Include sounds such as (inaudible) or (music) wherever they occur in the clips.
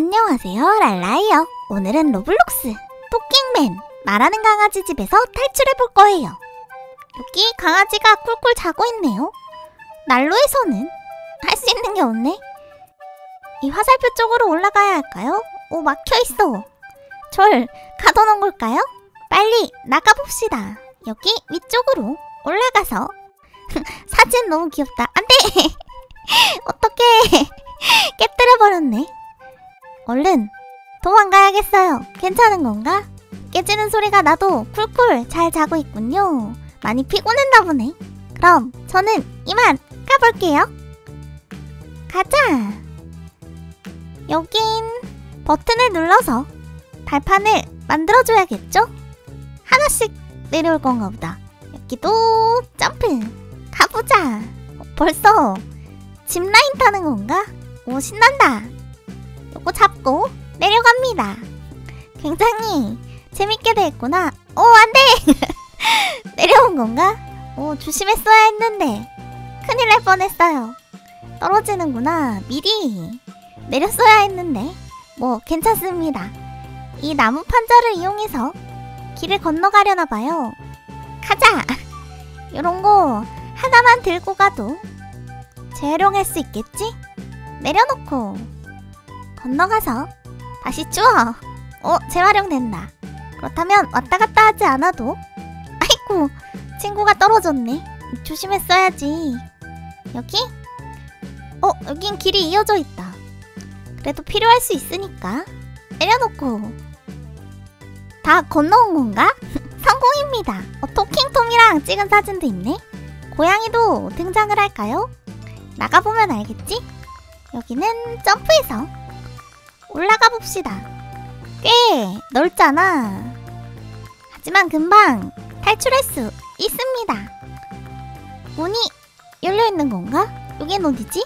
안녕하세요 랄라이요. 오늘은 로블록스 토킹벤 말하는 강아지 집에서 탈출해 볼 거예요. 여기 강아지가 꿀꿀 자고 있네요. 난로에서는 할 수 있는 게 없네. 이 화살표 쪽으로 올라가야 할까요? 오 막혀있어. 절 가둬놓은 걸까요? 빨리 나가봅시다. 여기 위쪽으로 올라가서. (laughs) 사진 너무 귀엽다. 안돼! (laughs) 어떡해! (laughs) 깨뜨려버렸네 얼른 도망가야겠어요. 괜찮은 건가? 깨지는 소리가 나도 쿨쿨 잘 자고 있군요. 많이 피곤했나 보네. 그럼 저는 이만 가볼게요. 가자. 여긴 버튼을 눌러서 발판을 만들어줘야겠죠? 하나씩 내려올 건가 보다. 여기도 점프. 가보자. 어, 벌써 짚라인 타는 건가? 오 신난다. 요거 잡고 내려갑니다. 굉장히 재밌게 됐구나. 오, 안 돼! (laughs) 내려온 건가? 오, 조심했어야 했는데. 큰일 날 뻔했어요. 떨어지는구나. 미리 내렸어야 했는데. 뭐, 괜찮습니다. 이 나무 판자를 이용해서 길을 건너가려나 봐요. 가자! (laughs) 요런 거 하나만 들고 가도 재활용할 수 있겠지? 내려놓고 건너가서 다시 쭈어 어 재활용된다. 그렇다면 왔다 갔다 하지 않아도. 아이고 친구가 떨어졌네. 조심했어야지. 여기? 어 여긴 길이 이어져 있다. 그래도 필요할 수 있으니까 내려놓고. 다 건너온 건가? (laughs) 성공입니다. 어, 토킹톰이랑 찍은 사진도 있네. 고양이도 등장을 할까요? 나가보면 알겠지? 여기는 점프해서 올라가 봅시다. 꽤 넓잖아. 하지만 금방 탈출할 수 있습니다. 문이 열려 있는 건가? 여긴 어디지?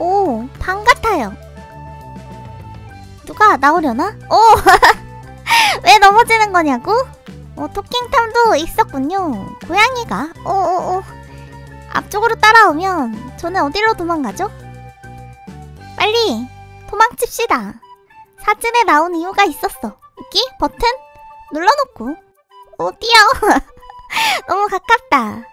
오, 방 같아요. 누가 나오려나? 오! (laughs) 왜 넘어지는 거냐고? 어, 토킹탐도 있었군요. 고양이가. 오오오. 앞쪽으로 따라오면 저는 어디로 도망가죠? 빨리 도망칩시다. 사진에 나온 이유가 있었어. 여기 버튼 눌러놓고 오 뛰어. (laughs) 너무 가깝다.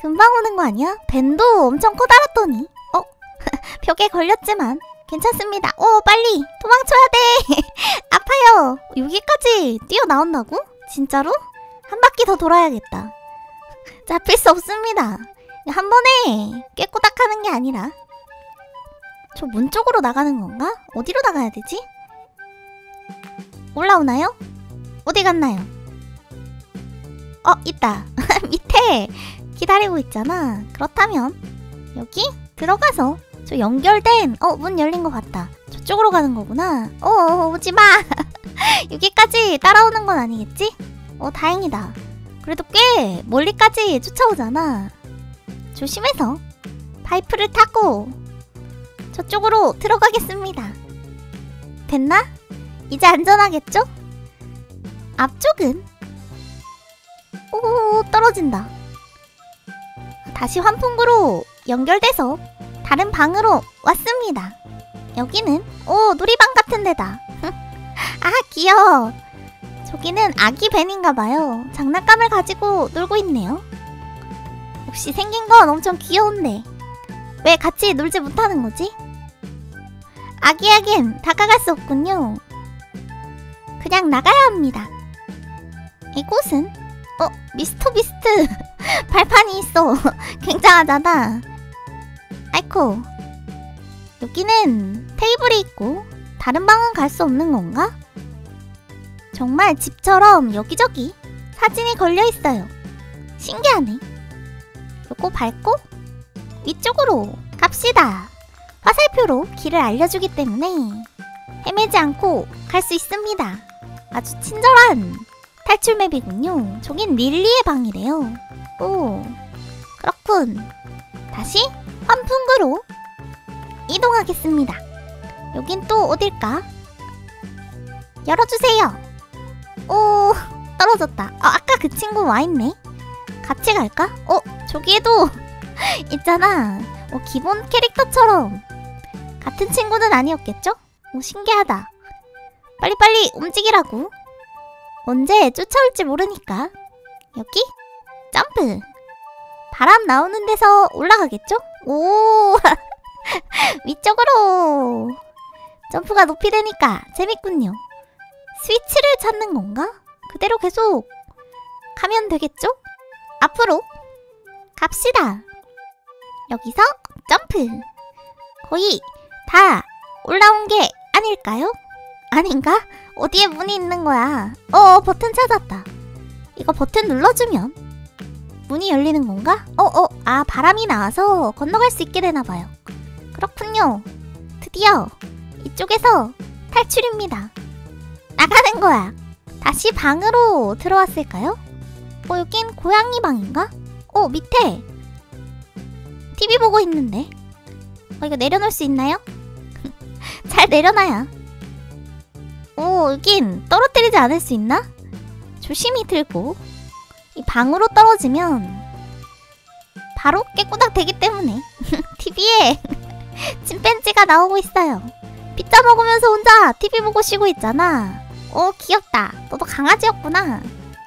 금방 오는 거 아니야? 밴도 엄청 커다랗더니 어? (laughs) 벽에 걸렸지만 괜찮습니다. 오 빨리 도망쳐야 돼. (laughs) 아파요. 여기까지 뛰어나온다고? 진짜로? 한 바퀴 더 돌아야겠다. 잡힐 수 없습니다. 한 번에 깨꼬닥 하는 게 아니라 저 문 쪽으로 나가는 건가? 어디로 나가야 되지? 올라오나요? 어디 갔나요? 어, 있다. (laughs) 밑에 기다리고 있잖아. 그렇다면 여기 들어가서 저 연결된 어, 문 열린 것 같다. 저쪽으로 가는 거구나. 어, 어 오지 마. (laughs) 여기까지 따라오는 건 아니겠지? 어, 다행이다. 그래도 꽤 멀리까지 쫓아오잖아. 조심해서 파이프를 타고 저쪽으로 들어가겠습니다. 됐나? 이제 안전하겠죠? 앞쪽은 오 떨어진다. 다시 환풍구로 연결돼서 다른 방으로 왔습니다. 여기는 오 놀이방 같은 데다. (laughs) 아 귀여워. 저기는 아기 벤인가봐요. 장난감을 가지고 놀고 있네요. 역시 생긴 건 엄청 귀여운데 왜 같이 놀지 못하는 거지? 아기에겐 다가갈 수 없군요. 그냥 나가야 합니다. 이곳은 어 미스터 비스트 (laughs) 발판이 있어 (laughs) 굉장하잖아. 아이코 여기는 테이블이 있고 다른 방은 갈 수 없는 건가? 정말 집처럼 여기저기 사진이 걸려 있어요. 신기하네. 요거 밟고 위쪽으로 갑시다. 화살표로 길을 알려주기 때문에 헤매지 않고 갈 수 있습니다. 아주 친절한 탈출 맵이군요. 저긴 릴리의 방이래요. 오, 그렇군. 다시 환풍구로 이동하겠습니다. 여긴 또 어딜까? 열어주세요. 오, 떨어졌다. 아, 아까 그 친구 와있네. 같이 갈까? 어, 저기에도 (laughs) 있잖아. 어, 기본 캐릭터처럼 같은 친구는 아니었겠죠? 오, 신기하다. 빨리빨리 움직이라고. 언제 쫓아올지 모르니까. 여기? 점프. 바람 나오는 데서 올라가겠죠? 오! (laughs) 위쪽으로! 점프가 높이 되니까 재밌군요. 스위치를 찾는 건가? 그대로 계속 가면 되겠죠? 앞으로 갑시다. 여기서 점프. 거의 다 올라온 게 아닐까요? 아닌가? 어디에 문이 있는 거야? 어, 버튼 찾았다. 이거 버튼 눌러주면 문이 열리는 건가? 어, 어, 아, 바람이 나와서 건너갈 수 있게 되나 봐요. 그렇군요. 드디어 이쪽에서 탈출입니다. 나가는 거야. 다시 방으로 들어왔을까요? 어, 여긴 고양이 방인가? 어, 밑에 TV 보고 있는데. 어, 이거 내려놓을 수 있나요? 잘 내려놔야. 오, 여긴 떨어뜨리지 않을 수 있나? 조심히 들고. 이 방으로 떨어지면 바로 깨꾸닥 되기 때문에 (laughs) TV에 (laughs) 침팬지가 나오고 있어요. 피자 먹으면서 혼자 TV 보고 쉬고 있잖아. 오, 귀엽다. 너도 강아지였구나.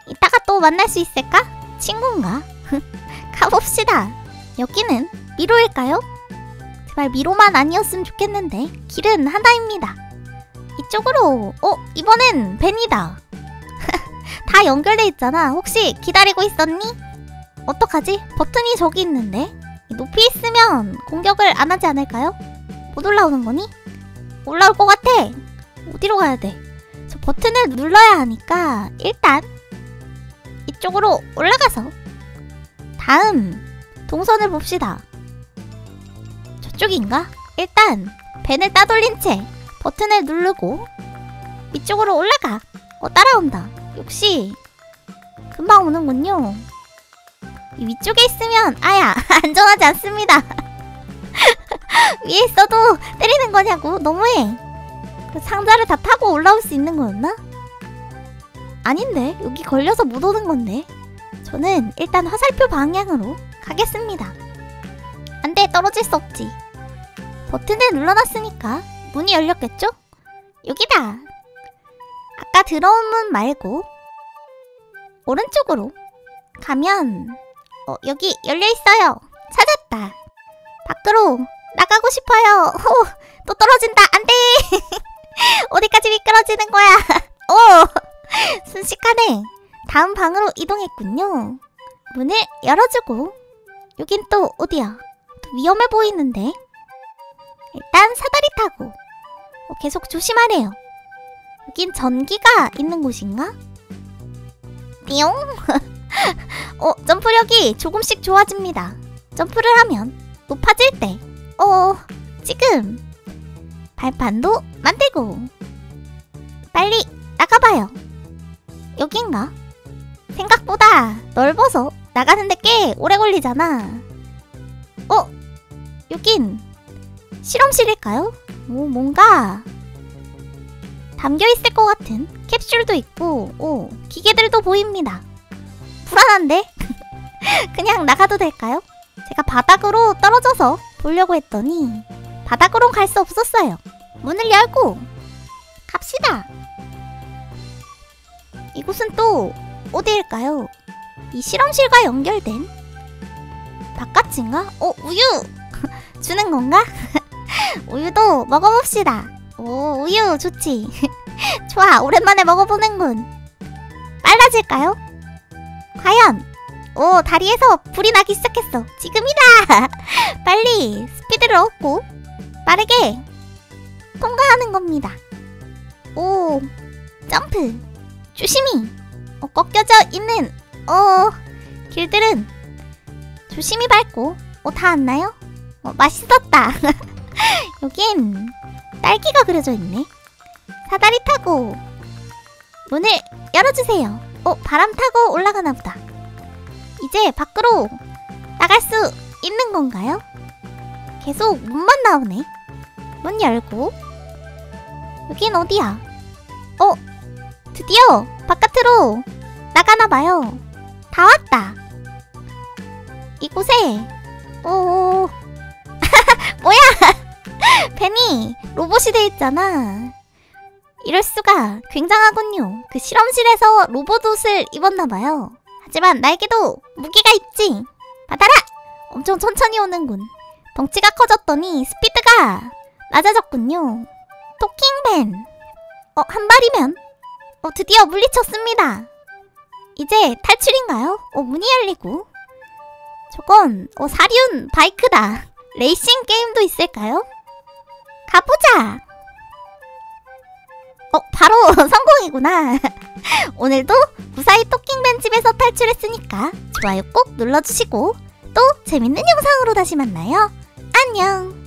이따가 또 만날 수 있을까? 친구인가? (laughs) 가봅시다. 여기는 미로일까요? 제발 미로만 아니었으면 좋겠는데 길은 하나입니다. 이쪽으로 어 이번엔 벤이다. (laughs) 다 연결돼 있잖아. 혹시 기다리고 있었니? 어떡하지? 버튼이 저기 있는데 높이 있으면 공격을 안 하지 않을까요? 못 올라오는 거니? 올라올 것 같아. 어디로 가야 돼? 저 버튼을 눌러야 하니까 일단 이쪽으로 올라가서 다음 동선을 봅시다. 저쪽인가? 일단 벤을 따돌린 채 버튼을 누르고 위쪽으로 올라가. 어 따라온다. 역시 금방 오는군요. 이 위쪽에 있으면 아야 (laughs) 안전하지 않습니다. (laughs) 위에 있어도 때리는 거냐고 너무해. 그 상자를 다 타고 올라올 수 있는 거였나? 아닌데 여기 걸려서 못 오는 건데. 저는 일단 화살표 방향으로 가겠습니다. 안돼 떨어질 수 없지. 버튼을 눌러놨으니까 문이 열렸겠죠? 여기다. 아까 들어온 문 말고 오른쪽으로 가면 어, 여기 열려 있어요. 찾았다. 밖으로 나가고 싶어요. 오, 또 떨어진다. 안 돼. (laughs) 어디까지 미끄러지는 거야. (laughs) 오, 순식간에 다음 방으로 이동했군요. 문을 열어주고 여긴 또 어디야? 또 위험해 보이는데. 일단 사다리 타고 어, 계속 조심하래요. 여긴 전기가 있는 곳인가? 띠용? (laughs) 어, 점프력이 조금씩 좋아집니다. 점프를 하면 높아질 때, 어, 지금 발판도 만들고 빨리 나가봐요. 여긴가? 생각보다 넓어서 나가는데 꽤 오래 걸리잖아. 어, 여긴 실험실일까요? 오, 뭔가 담겨 있을 것 같은 캡슐도 있고, 오, 기계들도 보입니다. 불안한데? (laughs) 그냥 나가도 될까요? 제가 바닥으로 떨어져서 보려고 했더니 바닥으론 갈 수 없었어요. 문을 열고 갑시다. 이곳은 또 어디일까요? 이 실험실과 연결된 바깥인가? 어, 우유! (laughs) 주는 건가? (laughs) 우유도 먹어봅시다. 오, 우유 좋지. (laughs) 좋아, 오랜만에 먹어보는군. 빨라질까요? 과연? 오, 다리에서 불이 나기 시작했어. 지금이다! (laughs) 빨리 스피드를 얻고 빠르게 통과하는 겁니다. 오, 점프. 조심히. 어, 꺾여져 있는 어 길들은 조심히 밟고 어, 다 왔나요? 어, 맛있었다. (laughs) (laughs) 여긴 딸기가 그려져 있네. 사다리 타고 문을 열어주세요. 어, 바람 타고 올라가나 보다. 이제 밖으로 나갈 수 있는 건가요? 계속 문만 나오네. 문 열고 여긴 어디야? 어, 드디어 바깥으로 나가나 봐요. 다 왔다. 이곳에 오 (laughs) 뭐야? 벤이 로봇이 돼 있잖아. 이럴 수가 굉장하군요. 그 실험실에서 로봇 옷을 입었나봐요. 하지만 나에게도 무기가 있지. 받아라! 엄청 천천히 오는군. 덩치가 커졌더니 스피드가 낮아졌군요. 토킹벤. 어, 한 발이면? 어, 드디어 물리쳤습니다. 이제 탈출인가요? 어, 문이 열리고. 저건, 어, 사륜 바이크다. 레이싱 게임도 있을까요? 가보자! 어, 바로 (laughs) 성공이구나. (laughs) 오늘도 무사히 토킹벤 집에서 탈출했으니까 좋아요 꼭 눌러주시고 또 재밌는 영상으로 다시 만나요. 안녕!